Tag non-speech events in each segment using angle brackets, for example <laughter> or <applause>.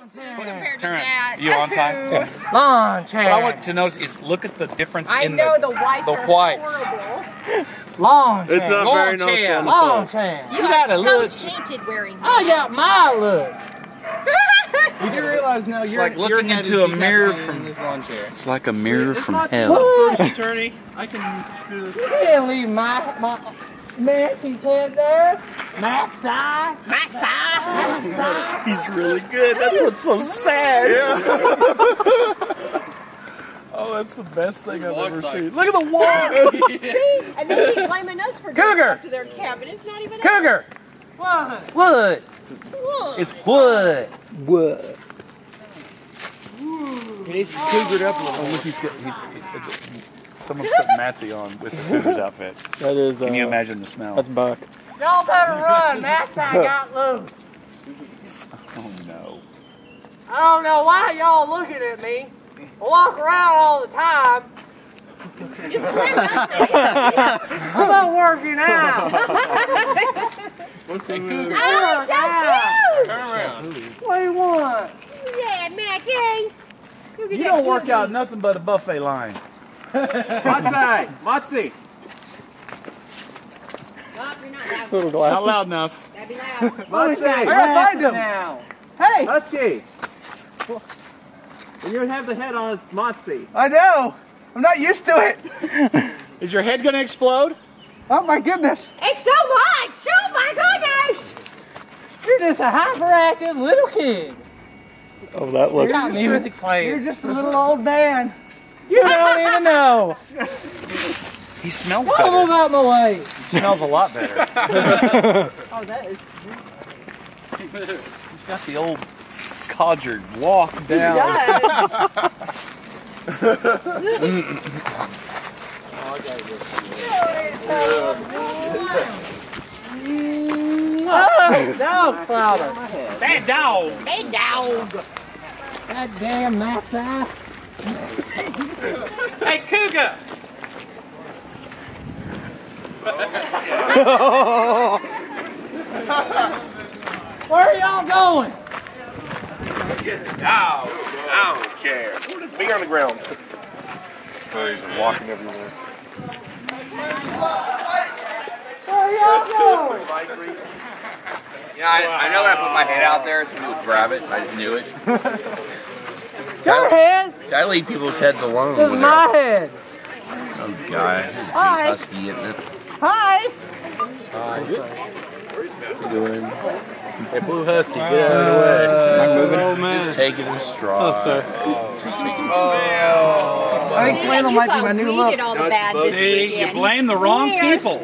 compared to Turn that. it. You on time? <laughs> Lawn <laughs> chair. What I want to notice is look at the difference I in know the, the whites the are whites. horrible. Lawn chair. It's not Lawn very nice chair. on the Lawn foot. chair. You, You gotta so look. tainted wearing I got my look. <laughs> You do realize now you're like your looking head into a mirror from- in this lawn chair. It's like a mirror It's from not hell. first attorney. I can do this. You can't leave my my Maxie's head there. Max side. Max eye. Side. He's really good. That's what's so sad. <laughs> oh, that's the best thing I've ever seen. Look at the wall. <laughs> <laughs> See? And they keep blaming us for doing Cougar. stuff to their cabin. It's not even Cougar. What? Wood. Look. It's wood. What? He needs to cougar up a little. Oh, look, he's got. He's, someone's put Matsi on with the Cougars outfit. That is. Can you uh, imagine the smell? That's Buck. Y'all better run. Max side got loose. Oh no. I don't know why y'all looking at me. I walk around all the time. You <laughs> swim. I'm not working out. Hey, Cougar. Oh, so Turn around. What do you want? Yeah, Maxie. You don't work out nothing but a buffet line. Matsi. Matsi. Oh, you're not loud. Little glasses. Not loud enough. That'd be loud. <laughs> Matsi. gotta find him. Now. Hey. Matsi. When you have the head on, it's Matsi. I know. I'm not used to it. <laughs> Is your head gonna explode? Oh my goodness. It's so much. Oh my goodness. You're just a hyperactive little kid. Oh, that looks. You got music You're just a little old man. You <laughs> don't even know. He smells Move better. out my way. He smells a lot better. <laughs> Oh, that is. He's got the old codgered walk down. <laughs> <laughs> Oh, dog father. That dog. Hey, dog. That damn Max eye. Hey, Cougar. <laughs> Where are y'all going? Get Dog. I don't care. Be on the ground. So he's walking everywhere. Where are y'all going? You know, I, I know when I put my head out there, somebody would grab it. I just knew it. Your head. See, I leave people's heads alone This is my head. Oh, God. Hi. Husky, isn't it? Hi. Hi. How you doing? Hey, Blue Husky, get out of the way. I'm moving. Oh, man. Just taking a straw. sorry. Just taking I think flannel you might be thought my new look. did all the bad this See, you blame the wrong We people.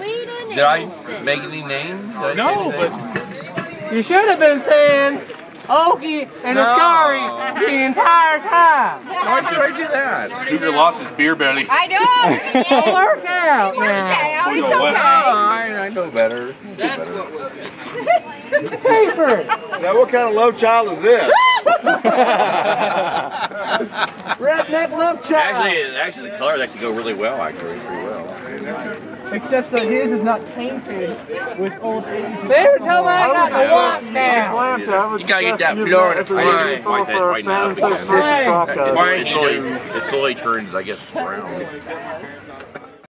Did I make any name? Did No, say anything? You should have been saying Okie and Ascari the entire time. Why'd you, do that? Cougar lost his beer belly. I know. <laughs> Look at It'll that. work out Works now. out. It's Oh, okay. I, I know better. Paper. Now, what kind of love child is this? <laughs> Redneck love child. Actually, actually, the colors actually go really well. Actually, pretty well. Except that his is not tainted with old 80s. They were telling me I got to walk now. You gotta get that Florida fine. White that right now. Hey. Fine, you. It slowly turns, I guess, brown. <laughs>